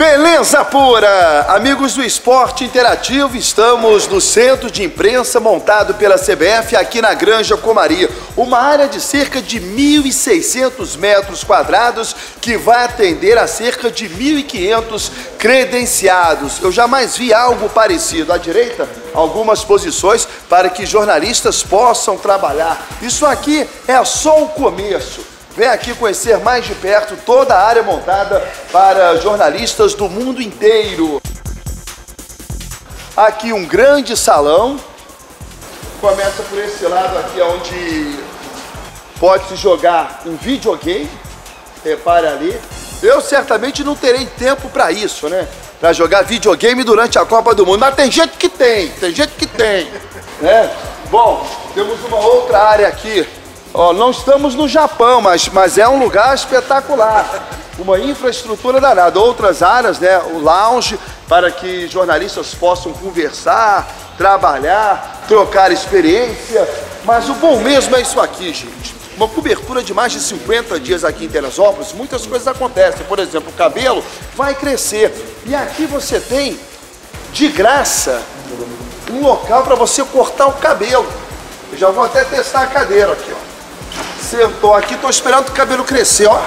Beleza pura! Amigos do Esporte Interativo, estamos no centro de imprensa montado pela CBF aqui na Granja Comaria. Uma área de cerca de 1.600 metros quadrados que vai atender a cerca de 1.500 credenciados. Eu jamais vi algo parecido. À direita, algumas posições para que jornalistas possam trabalhar. Isso aqui é só o começo. Vem aqui conhecer mais de perto toda a área montada para jornalistas do mundo inteiro. Aqui um grande salão. Começa por esse lado aqui onde pode se jogar um videogame. Repare ali. Eu certamente não terei tempo para isso, né? Para jogar videogame durante a Copa do Mundo. Mas tem gente que tem, tem gente que tem. Né? Bom, temos uma outra área aqui Ó, não estamos no Japão, mas, mas é um lugar espetacular. Uma infraestrutura danada. Outras áreas, né? O lounge, para que jornalistas possam conversar, trabalhar, trocar experiência. Mas o bom mesmo é isso aqui, gente. Uma cobertura de mais de 50 dias aqui em Teresópolis, muitas coisas acontecem. Por exemplo, o cabelo vai crescer. E aqui você tem, de graça, um local para você cortar o cabelo. Eu já vou até testar a cadeira aqui, ó. Sentou aqui, tô esperando o cabelo crescer, ó.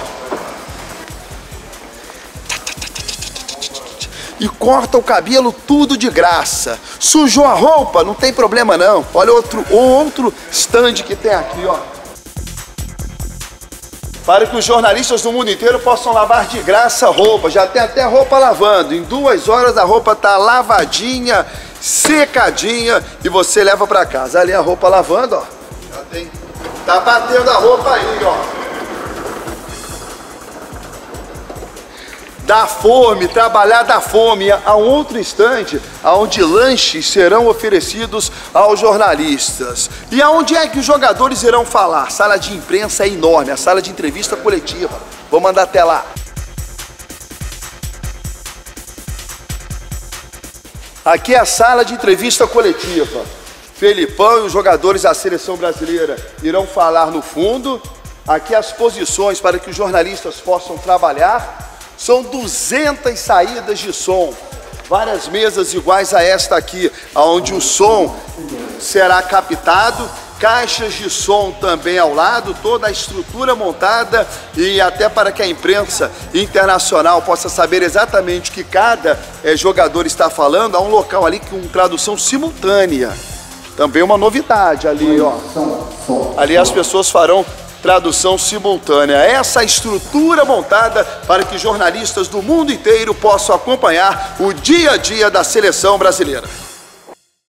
E corta o cabelo tudo de graça. Sujou a roupa, não tem problema não. Olha outro, outro stand que tem aqui, ó. Para que os jornalistas do mundo inteiro possam lavar de graça roupa. Já tem até roupa lavando. Em duas horas a roupa tá lavadinha, secadinha e você leva para casa. Ali a roupa lavando, ó. Já tem Tá batendo a roupa aí, ó. Da fome, trabalhar da fome. Há um outro instante onde lanches serão oferecidos aos jornalistas. E aonde é que os jogadores irão falar? Sala de imprensa é enorme, a sala de entrevista coletiva. Vou mandar até lá. Aqui é a sala de entrevista coletiva. Felipão e os jogadores da seleção brasileira irão falar no fundo. Aqui as posições para que os jornalistas possam trabalhar. São 200 saídas de som, várias mesas iguais a esta aqui, onde o som será captado, caixas de som também ao lado, toda a estrutura montada e até para que a imprensa internacional possa saber exatamente o que cada é, jogador está falando, há um local ali com tradução simultânea. Também uma novidade ali, ó. Ali as pessoas farão tradução simultânea. Essa estrutura montada para que jornalistas do mundo inteiro possam acompanhar o dia a dia da seleção brasileira.